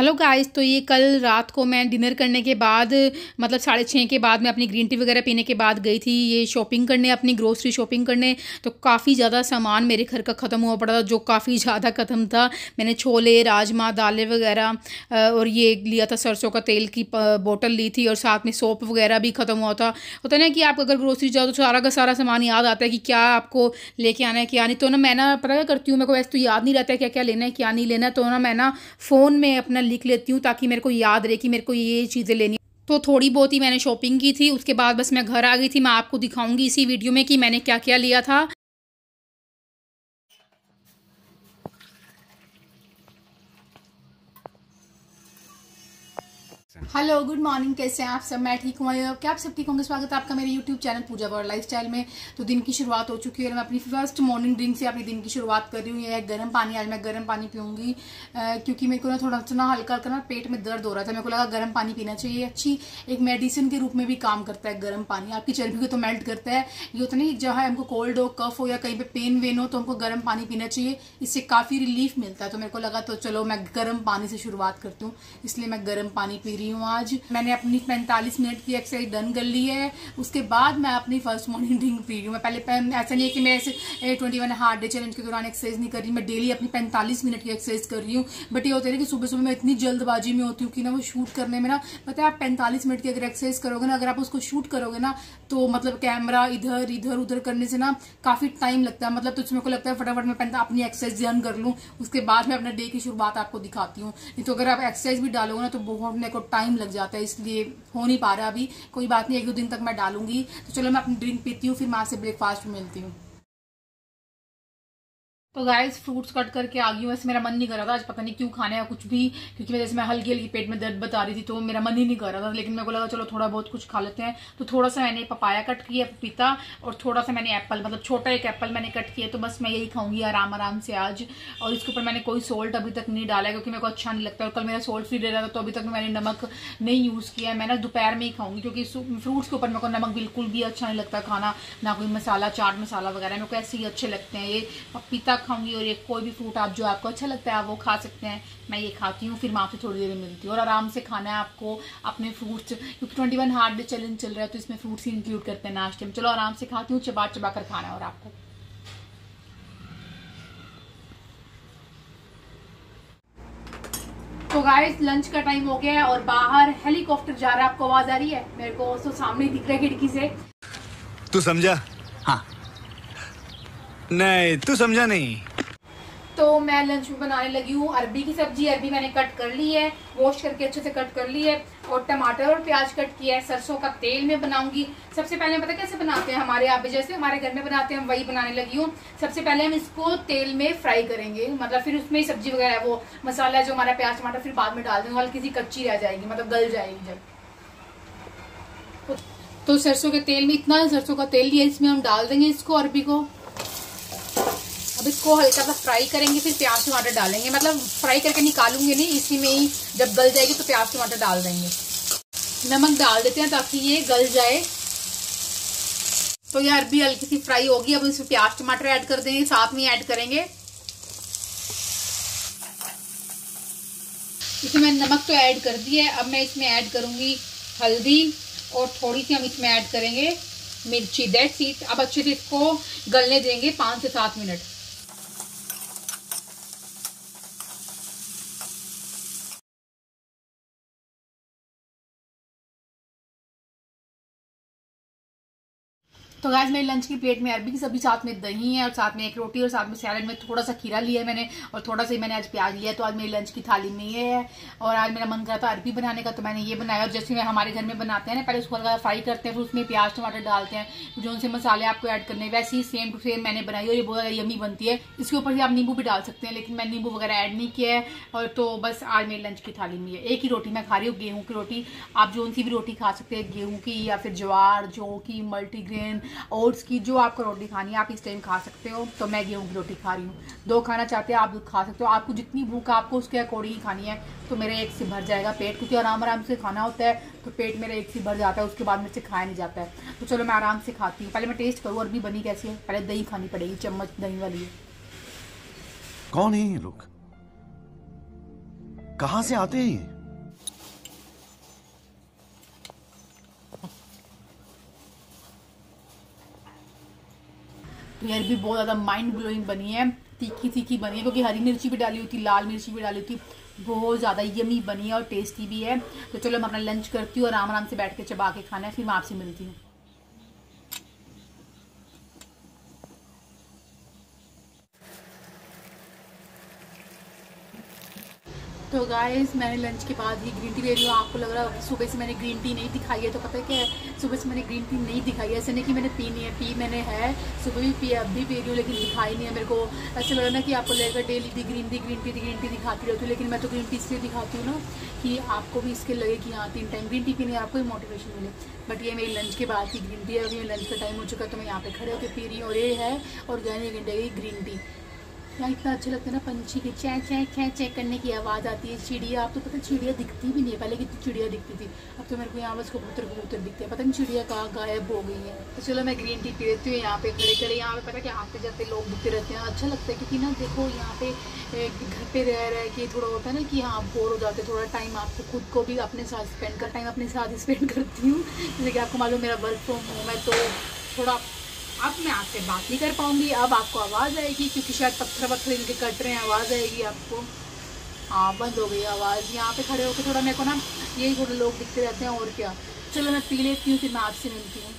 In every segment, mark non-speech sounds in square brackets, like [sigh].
Hello guys तो ये कल रात को मैं डिनर करने के बाद मतलब साढ़े छः के बाद मैं अपनी ग्रीन टी वगैरह पीने के बाद गई थी, ये शॉपिंग करने, अपनी ग्रोसरी शॉपिंग करने। तो काफ़ी ज़्यादा सामान मेरे घर का ख़त्म हुआ पड़ा था, जो काफ़ी ज़्यादा ख़त्म था। मैंने छोले, राजमा, दालें वगैरह और ये लिया था सरसों का तेल की बोतल ली थी, और साथ में सोप वगैरह भी ख़त्म हुआ था। होता ना कि आप अगर ग्रोसरी जाओ तो सारा का सारा सामान याद आता है कि क्या आपको लेके आना है, क्या नहीं। तो ना मैं ना, पता करती हूँ, मेरे को वैसे तो याद नहीं रहता है क्या क्या लेना है, क्या नहीं लेना तो ना मैं ना फ़ोन में अपना लिख लेती हूँ ताकि मेरे को याद रहे कि मेरे को ये चीज़ें लेनी तो थोड़ी बहुत ही मैंने शॉपिंग की थी, उसके बाद बस मैं घर आ गई थी। मैं आपको दिखाऊँगी इसी वीडियो में कि मैंने क्या क्या लिया था। हेलो गुड मॉर्निंग कैसे हैं आप सब? मैं ठीक हूँ क्या आप सब ठीक होंगे? स्वागत है आपका मेरे YouTube channel Pooja World Lifestyle में। तो दिन की शुरुआत हो चुकी है मैं अपनी फ़र्स्ट मॉर्निंग ड्रिंक से अपनी दिन की शुरुआत कर रही हूँ। ये गर्म पानी। आज मैं गर्म पानी पीऊँगी क्योंकि मेरे को ना थोड़ा सा ना हल्का हल्का ना पेट में दर्द हो रहा था। मेरे को लगा गर्म पानी पीना चाहिए। अच्छी एक मेडिसिन के रूप में भी काम करता है गर्म पानी। आपकी चर्बी को तो मेल्ट करता है। ये होता नहीं, जहाँ हमको कोल्ड हो कफ हो या कहीं पर पेन वेन हो तो हमको गर्म पानी पीना चाहिए। इससे काफ़ी रिलीफ मिलता है। तो मेरे को लगा तो चलो मैं गर्म पानी से शुरुआत करती हूँ। इसलिए मैं गर्म पानी पी रही हूँ। आज। मैंने अपनी पैंतालीस मिनट की एक्सरसाइज डन कर ली है। उसके बाद मैं अपनी फ़र्स्ट मॉर्निंग ड्रिंक पी रही हूँ। मैं पहले ऐसा नहीं है कि मैं ऐसे twenty one hard day challenge के दौरान एक्सरसाइज नहीं कर रही। मैं डेली अपनी पैंतालीस मिनट की एक्सरसाइज कर रही हूँ। बट ये होता है कि सुबह सुबह मैं इतनी जल्दबाजी में होती हूँ कि ना वो शूट करने में ना, पता है आप पैंतालीस मिनट की अगर एक्सरसाइज करोगे ना, अगर आप उसको शूट करोगे ना तो मतलब कैमरा इधर इधर, उधर करने से ना काफ़ी टाइम लगता है। मतलब तो मेरे को लगता है फटाफट मैं अपनी एक्सरसाइज डन कर लूँ। उसके बाद मैं अपने डे की शुरुआत आपको दिखाती हूँ। नहीं तो अगर आप एक्सरसाइज भी डालोगे ना तो बहुत मेरे को टाइम लग जाता है, इसलिए हो नहीं पा रहा अभी। कोई बात नहीं, एक दो दिन तक मैं डालूँगी। तो चलो, मैं अपनी ड्रिंक पीती हूँ, फिर मैं आपसे ब्रेकफास्ट मिलती हूँ। तो गाइस फ्रूट्स कट करके आ गई हूँ। वैसे मेरा मन नहीं कर रहा था। आज पता नहीं क्यों खाने या कुछ भी, क्योंकि मैं जैसे मैं हल्की हल्की पेट में दर्द बता रही थी तो मेरा मन ही नहीं कर रहा था। लेकिन मेरे को लगा, चलो थोड़ा बहुत कुछ खा लेते हैं। तो थोड़ा सा मैंने पपाया कट किया, पपीता, और थोड़ा सा मैंने एप्पल मतलब छोटा एक एप्पल मैंने कट किया। तो बस मैं यही खाऊँगी आराम आराम से आज। और इसके ऊपर मैंने कोई सोल्ट अभी तक नहीं डाला क्योंकि मेरे को अच्छा नहीं लगता। और कल मेरा सोल्ट फ्री दे रहा था तो अभी तक मैंने नमक नहीं यूज़ किया मैं ना दोपहर में ही खाऊँगी, क्योंकि फ्रूट्स के ऊपर मेरे को नमक बिल्कुल भी अच्छा नहीं लगता खाना। ना कोई मसाला, चाट मसाला वगैरह मेरे को ऐसे ही अच्छे लगते हैं। ये पपीता खाऊँगी और ये कोई कोई भी फ्रूट आप जो आपको अच्छा लगता है आप वो खा सकते हैं। मैं ये खाती हूँ फिर मैं आपसे थोड़ी देर में मिलती हूँ। और आराम से खाना है आपको अपने फ्रूट्स क्योंकि twenty one hard day challenge चल रहा है तो इसमें फ्रूट्स ही इंक्लूड करते हैं नाश्ते में। चलो आराम से खाती हूँ चबा चबा कर खाना है और आपको। तो गाइस लंच का टाइम हो गया है और बाहर हेलीकॉप्टर जा रहा है। आपको आवाज़ आ रही है? मेरे को तो सामने दिख रहा है खिड़की से। तू समझा? हाँ। नहीं, तू समझा नहीं। तो मैं लंच में बनाने लगी हूँ। अरबी की सब्ज़ी, अरबी मैंने कट कर ली है। वॉश करके अच्छे से कट कर ली है। और टमाटर और प्याज कट किया है। सरसों का तेल में बनाऊँगी। सबसे पहले पता कैसे बनाते हैं? हमारे यहाँ पे जैसे हमारे घर में बनाते हैं, हम वही बनाने लगी हूँ। सबसे पहले हम इसको तेल में फ्राई करेंगे। मतलब फिर उसमें सब्ज़ी वगैरह वो, मसाला जो हमारा प्याज, टमाटर, फिर बाद में डाल देंगे। हल्की सी कच्ची रह जाएगी मतलब गल जाएगी जब। तो सरसों के तेल में, इतना सरसों का तेल लिया इसमें हम डाल देंगे इसको अरबी को। अब इसको हल्का सा फ्राई करेंगे, फिर प्याज, टमाटर डालेंगे। मतलब फ्राई करके निकालूँगे नहीं, इसी में ही जब गल जाएगी तो प्याज, टमाटर डाल देंगे। नमक डाल देते हैं ताकि ये गल जाए। तो ये अरबी हल्की सी फ्राई होगी, अब इसमें प्याज, टमाटर ऐड कर देंगे, साथ में ऐड करेंगे। इसमें मैंने नमक तो ऐड कर दिया है, अब मैं इसमें ऐड करूँगी हल्दी और थोड़ी सी हम इसमें ऐड करेंगे मिर्ची डेट सीट अब अच्छे से इसको गलने देंगे पाँच से सात मिनट। तो गाइस मेरे लंच की प्लेट में अरबी की सब्ज़ी साथ में दही है और साथ में एक रोटी और साथ में सैलड में थोड़ा सा खीरा लिया है मैंने और थोड़ा सा मैंने आज प्याज लिया तो आज मेरी लंच की थाली में ये है और आज मेरा मन करा था अरबी बनाने का तो मैंने ये बनाया और जैसे मैं हमारे घर में बनाते हैं ना, पहले उसको हल्का फ्राई करते हैं, फिर उसमें प्याज, टमाटर डालते हैं जो उनसे मसाले आपको ऐड करने वैसे ही सेम टू सेम मैंने बनाई और ये बहुत ज़्यादा यमी बनती है। इसके ऊपर भी आप नींबू भी डाल सकते हैं, लेकिन मैंने नींबू वगैरह ऐड नहीं किया है और तो बस आज मेरी लंच की थाली में है एक ही रोटी मैं खा रही हूँ, गेहूँ की रोटी। आप जो सी भी रोटी खा सकते हैं, गेहूँ की या फिर ज्वार, जौ की मल्टीग्रेन ओट्स की जो आपको रोटी खानी है, आप इस टाइम खा सकते हो। तो मैं गेहूँ की रोटी खा रही हूँ। दो खाना चाहते हैं, आप दूध खा सकते हो। आपको जितनी भूख आपको उसके अकॉर्डिंग ही खानी है। तो मेरा एक से भर जाएगा पेट, क्योंकि आराम आराम से खाना होता है तो पेट मेरा एक से भर जाता है, उसके बाद मेरे से खाया नहीं जाता है। तो चलो मैं आराम से खाती हूँ। पहले मैं टेस्ट करूँ, अरबी बनी कैसी है? पहले दही खानी पड़ेगी, चम्मच दही वाली कौन है ये लोग? कहाँ से आते हैं ये हेयर भी बहुत ज़्यादा माइंड ब्लोइंग बनी है तीखी तीखी बनी है, क्योंकि हरी मिर्ची भी डाली हुई थी लाल मिर्ची भी डाली थी बहुत ज़्यादा यमी बनी है और टेस्टी भी है। तो चलो, मैं अपना लंच करती हूँ आराम आराम से बैठ के चबा के खाना है, फिर मैं आपसे मिलती हूँ। तो गाइस मैंने लंच के बाद ही ग्रीन टी ले रही हूँ आपको लग रहा है सुबह से मैंने ग्रीन टी नहीं दिखाई है तो पता है क्या है? सुबह से मैंने ग्रीन टी नहीं दिखाई है। ऐसे नहीं कि मैंने पी नहीं है, पी मैंने है। सुबह भी पी, अब भी पी रही हूँ, लेकिन दिखाई नहीं है मेरे को। ऐसा लग रहा ना कि आपको लेकर डेली दी ग्रीन टी ग्रीन टी दी ग्रीन टी दिखाती रहती हूँ, लेकिन मैं तो ग्रीन टी इसलिए दिखाती हूँ ना कि आपको भी इसके लगे कि हाँ तीन टाइम ग्रीन टी पीने आपको भी मोटिवेशन मिले। बट ये मेरी लंच के बाद की ग्रीन टी है। अभी लंच का टाइम हो चुका है तो मैं यहाँ पे खड़े होकर पी रही हूँ। और ये है और गहने घंटे की ग्रीन टी यहाँ इतना अच्छा लगता है ना पंछी की, चै चै चै चै करने की आवाज़ आती है, चिड़िया आप तो पता चिड़िया दिखती भी नहीं है, पहले कितनी चिड़िया दिखती थी, अब तो मेरे को यहाँ बस कबूतर कबूतर दिखते हैं, पता नहीं चिड़िया कहाँ गायब हो गई है। तो चलो मैं ग्रीन टी पी लेती हूँ यहाँ पे खड़े खड़े यहाँ पे पता क्या आते जाते लोग दिखते रहते हैं अच्छा लगता है क्योंकि ना देखो यहाँ पे घर पे रह, रहे कि थोड़ा होता है ना कि हाँ बोर हो जाते थोड़ा टाइम आपको खुद को भी अपने साथ स्पेंड कर टाइम अपने साथ स्पेंड [laughs] करती हूँ। जैसे कि आपको मालूम मेरा वर्क फ्रॉम होम है तो थोड़ा अब मैं आपसे बात नहीं कर पाऊँगी। अब आपको आवाज़ आएगी, क्योंकि शायद पत्थर पत्थर इनके कट रहे हैं। आवाज़ आएगी आपको। हाँ बंद हो गई आवाज़। यहाँ पे खड़े होकर थोड़ा मेरे को ना यही थोड़े लोग दिखते रहते हैं, और क्या। चलो, मैं पी लेती हूँ, फिर मैं आपसे मिलती हूँ।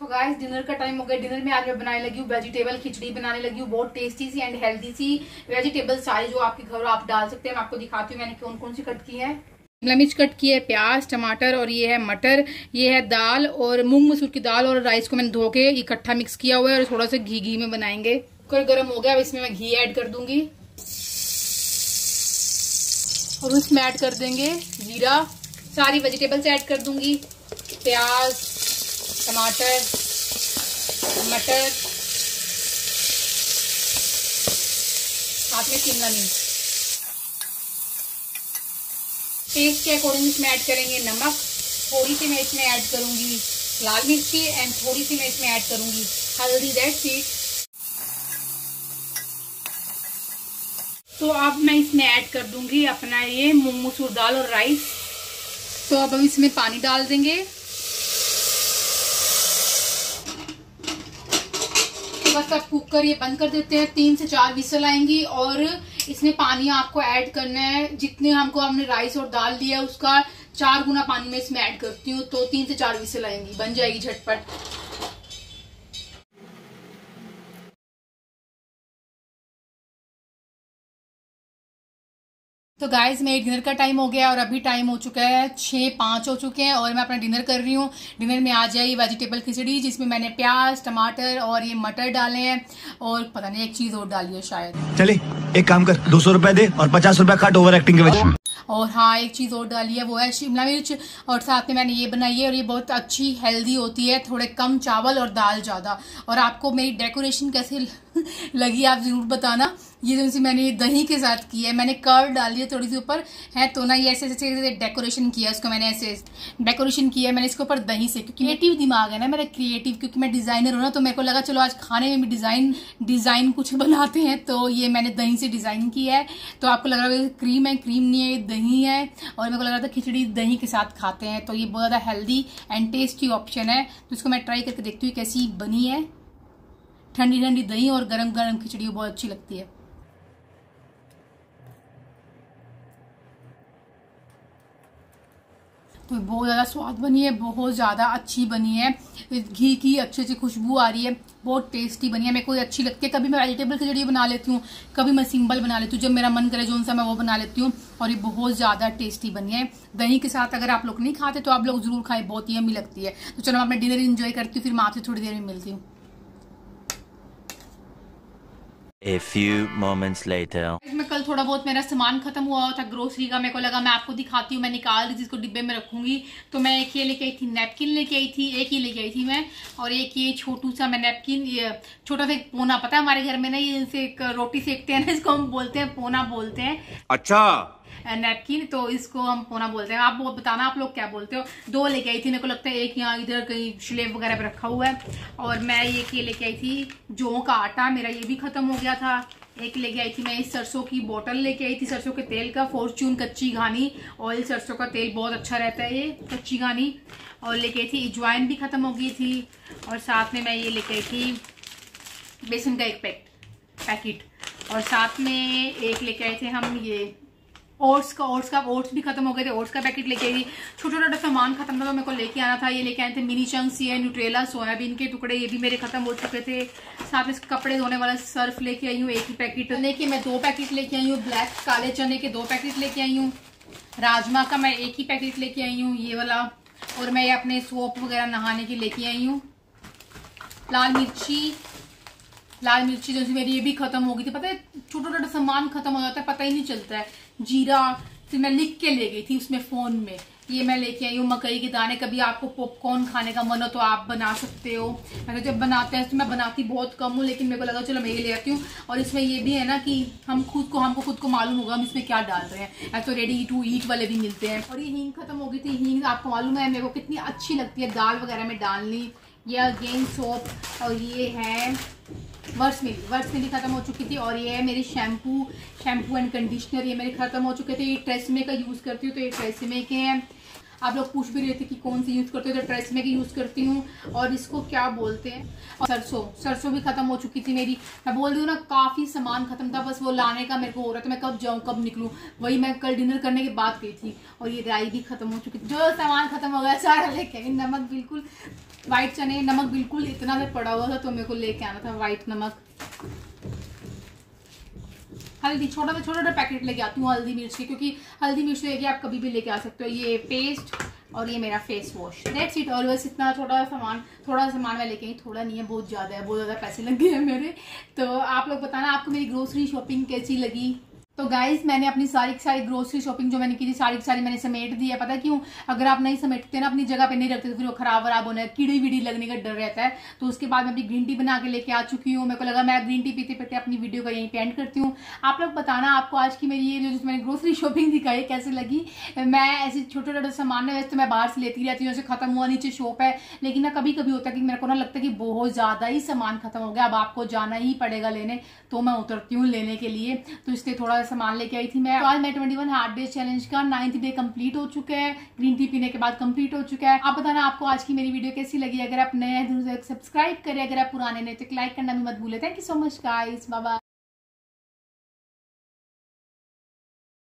तो गाइस डिनर का टाइम हो गया। डिनर में आज मैं बनाने लगी हूँ वेजिटेबल खिचड़ी बनाने लगी हूँ। बहुत टेस्टी सी एंड हेल्दी सी वेजिटेबल सारी जो आपके घर आप डाल सकते हैं। मैं आपको दिखाती हूँ मैंने कौन कौन सी कट की है। शिमला मिर्च कट की है प्याज, टमाटर और ये है मटर, ये है दाल और मूंग मसूर की दाल और राइस को मैंने धो के इकट्ठा मिक्स किया हुआ है और थोड़ा सा घी घी में बनाएँगे। कुकर गर्म हो गया, अब इसमें मैं घी ऐड कर दूँगी। और उसमें ऐड कर देंगे जीरा। सारी वेजिटेबल्स ऐड कर दूँगी। प्याज, टमाटर, मटर। साथ में शिमला मिर्च टेस्ट के अकॉर्डिंग इसमें ऐड करेंगे नमक, थोड़ी सी मैं इसमें ऐड करूँगी लाल मिर्ची एंड थोड़ी सी मैं इसमें ऐड करूँगी हल्दी रेड सीड तो अब मैं इसमें ऐड कर दूँगी अपना ये मूंग मसूर दाल और राइस तो अब हम इसमें पानी डाल देंगे. तो बस अब कुकर ये बंद कर देते हैं, तीन से चार विसल आएँगी और इसमें पानी आपको ऐड करना है। जितने हमको हमने राइस और दाल दिया उसका चार गुना पानी में इसमें ऐड करती हूँ तो तीन से चार विसे आएँगी। बन जाएगी झटपट। तो गाइस मेरे डिनर का टाइम हो गया और अभी टाइम हो चुका है छः पाँच हो चुके हैं और मैं अपना डिनर कर रही हूँ। डिनर में आ जाए वेजिटेबल खिचड़ी जिसमें मैंने प्याज टमाटर और ये मटर डाले हैं और पता नहीं एक चीज़ और डाली है शायद। चले एक काम कर दो सौ दे और पचास रुपए काट ओवर एक्टिंग के वजह और हाँ एक चीज़ और डाली है वो है शिमला मिर्च और साथ में मैंने ये बनाई है और ये बहुत अच्छी हेल्दी होती है थोड़े कम चावल और दाल ज़्यादा। और आपको मेरी डेकोरेशन कैसे [laughs] लगी आप ज़रूर बताना। ये जो सी मैंने दही के साथ की है, मैंने कर्ड डाली है थोड़ी सी ऊपर। है तो ना ये ऐसे ऐसे डेकोरेशन किया, उसको मैंने ऐसे डेकोरेशन किया है, मैंने इसके ऊपर दही से। क्रिएटिव दिमाग है ना मेरा क्रिएटिव क्योंकि मैं डिज़ाइनर हूँ ना तो मेरे को लगा चलो आज खाने में भी डिज़ाइन डिज़ाइन कुछ [laughs] बनाते हैं तो ये मैंने दही से डिज़ाइन किया है। तो आपको लग रहा है क्रीम है क्रीम नहीं है दही है। और मेरे को लग रहा था खिचड़ी दही के साथ खाते हैं तो ये बहुत ज़्यादा हेल्दी एंड टेस्टी ऑप्शन है। तो इसको मैं ट्राई करके देखती हूँ कैसी बनी है। ठंडी ठंडी दही और गरम गरम खिचड़ी बहुत अच्छी लगती है। तो बहुत ज़्यादा स्वाद बनी है, बहुत ज़्यादा अच्छी बनी है। घी की अच्छी अच्छी खुशबू आ रही है, बहुत टेस्टी बनी है। मेरे को अच्छी लगती है। कभी मैं वेजिटेबल खिचड़ी बना लेती हूँ, कभी मैं सिंपल बना लेती हूँ। जब मेरा मन करे जो उनसे मैं वो बना लेती हूँ और ये बहुत ज़्यादा टेस्टी बनी है। दही के साथ अगर आप लोग नहीं खाते तो आप लोग ज़रूर खाएँ, बहुत ही अमी लगती है। तो चलो, मैं अपना डिनर इन्जॉय करती हूँ, फिर मैं आपसे थोड़ी देर में मिलती हूँ। A few moments later. मैं कल थोड़ा बहुत मेरा सामान खत्म हुआ था ग्रोसरी का मेरे को लगा मैं आपको दिखाती हूँ मैं निकाल दी जिसको डिब्बे में रखूँगी। तो मैं एक ये लेके आई थी नैपकिन लेके आई थी एक ही लेके आई थी मैं और एक ये छोटू सा मैं नैपकिन ये छोटा सा एक पोना पता है हमारे घर में ना ये एक रोटी सेकते हैं ना इसको हम बोलते हैं पोना बोलते हैं। अच्छा। नैपकिन तो इसको हम पोना बोलते हैं। आप बताना, आप लोग क्या बोलते हो? दो लेके आई थी, मेरे को लगता है एक यहाँ इधर कहीं स्लेब वगैरह पर रखा हुआ है। और मैं ये ये लेके आई थी, जो का आटा, मेरा ये भी खत्म हो गया था। एक लेके आई थी मैं इस सरसों की बोतल लेके आई थी, सरसों के तेल का फॉर्चून कच्ची घानी। ऑयल सरसों का तेल बहुत अच्छा रहता है ये, कच्ची घानी। और लेके आई थी इजवाइन भी खत्म हो गई थी। और साथ में मैं ये लेके आई थी, बेसन का एक पैक पैकेट और साथ में एक लेके आए थे हम ये ओट्स का ओट्स का, ओट्स भी खत्म हो गए थे, ओट्स का पैकेट लेके आई छोटा छोटा सामान खत्म था तो मेरे को लेके आना था। ये लेके आए थे मिनी चंक्स ये न्यूट्रेला सोयाबीन के टुकड़े, ये भी मेरे खत्म हो चुके थे। साथ में कपड़े धोने वाला सर्फ लेके आई हूँ, एक ही पैकेट लेके मैं दो पैकेट लेके आई हूँ ब्लैक काले चने के दो पैकेट लेके आई हूँ। राजमा का मैं एक ही पैकेट लेके आई हूँ, ये वाला। और मैं ये अपने सोप वगैरह नहाने के लेके आई हूँ। लाल मिर्ची लाल मिर्ची जैसे मेरी, ये भी खत्म हो गई थी। पता है छोटा छोटा सामान खत्म हो जाता है, पता ही नहीं चलता है। जीरा, फिर मैं लिख के ले गई थी उसमें फ़ोन में। ये मैं लेके आई हूँ मकई के दाने। कभी आपको पॉपकॉर्न खाने का मन हो तो आप बना सकते हो। मैं जब बनाते हैं तो मैं बनाती बहुत कम हूँ, लेकिन मेरे को लगा चलो मैं ये ले आती हूँ। और इसमें ये भी है ना कि हम खुद को, हमको खुद को मालूम होगा हम इसमें क्या डाल रहे हैं। ऐसे तो रेडी टू ईट वाले भी मिलते हैं। और ये हींग खत्म हो गई थी। हींग आपको मालूम है, मेरे को कितनी अच्छी लगती है दाल वगैरह में डालनी। ये अगेन सोप और ये है वर्ष में भी, वर्ष में मिली खत्म हो चुकी थी और ये है मेरी शैम्पू शैम्पू एंड कंडीशनर ये मेरे खत्म हो चुके थे। ये ट्रेसमे का यूज़ करती हूँ तो ये ट्रेसमे के हैं। आप लोग पूछ भी रहे थे कि कौन सी यूज़ करते हो तो ट्रेसमे की यूज़ करती हूँ। और इसको क्या बोलते हैं? और सरसों। सरसों भी खत्म हो चुकी थी मेरी। मैं बोल रही हूँ ना, काफ़ी सामान खत्म था, बस वो लाने का मेरे को हो रहा था। मैं कब जाऊँ, कब निकलूँ? वही मैं कल डिनर करने के बाद गई थी। और ये राई भी खत्म हो चुकी थी। जो सामान खत्म हो गया, सारा लेके आई। नमक बिल्कुल व्हाइट चने, नमक बिल्कुल इतना पड़ा हुआ था तो मेरे को लेके आना था व्हाइट नमक। हल्दी, छोटा छोटा छोटा पैकेट लेके आती हूँ हल्दी मिर्च के, क्योंकि हल्दी मिर्च लेके आप कभी भी लेके आ सकते हो। ये पेस्ट और ये मेरा फेस वॉश नेट सीट और बस इतना छोटा सामान, थोड़ा सा सामान मैं लेके आई, थोड़ा नहीं है, बहुत ज़्यादा है, बहुत ज़्यादा पैसे लग गए हैं मेरे। तो आप लोग बताना, आपको मेरी ग्रोसरी शॉपिंग कैसी लगी? तो गाइज़ मैंने अपनी सारी सारी ग्रोसरी शॉपिंग जो मैंने की थी, सारी सारी मैंने समेट दी है। पता क्यों? अगर आप नहीं समेटते ना, अपनी जगह पे नहीं रखते तो फिर वो खराब वराब होना है कीड़ी वीड़ी लगने का डर रहता है। तो उसके बाद मैं अपनी ग्रीन टी बना के लेके आ चुकी हूँ। मेरे को लगा मैं ग्रीन टी पीते पीते अपनी वीडियो का यहीं पे एंड करती हूँ। आप लोग बताना आपको आज की मेरी ये जो मैंने ग्रोसरी शॉपिंग दिखाई, कैसे लगी? मैं ऐसे छोटे छोटे सामान है, वैसे तो मैं बाहर से लेती रहती हूँ, जैसे खत्म हुआ नीचे शॉप है। लेकिन ना कभी कभी होता है कि मेरे को ना लगता है कि बहुत ज़्यादा ही सामान खत्म हो गया। अब आपको जाना ही पड़ेगा लेने तो मैं उतरती हूँ लेने के लिए। तो इसलिए थोड़ा सामान लेके आई थी मैं। तो आज मैं twenty one hard day challenge का नाइन्थ डे कंप्लीट हो चुका है। ग्रीन टी पीने के बाद कंप्लीट हो चुका है। आप बताना आपको आज की मेरी वीडियो कैसी लगी? अगर आप नए तो सब्सक्राइब करें। अगर आप पुराने नए तो लाइक करना भी मत भूले। Thank you so much guys Baba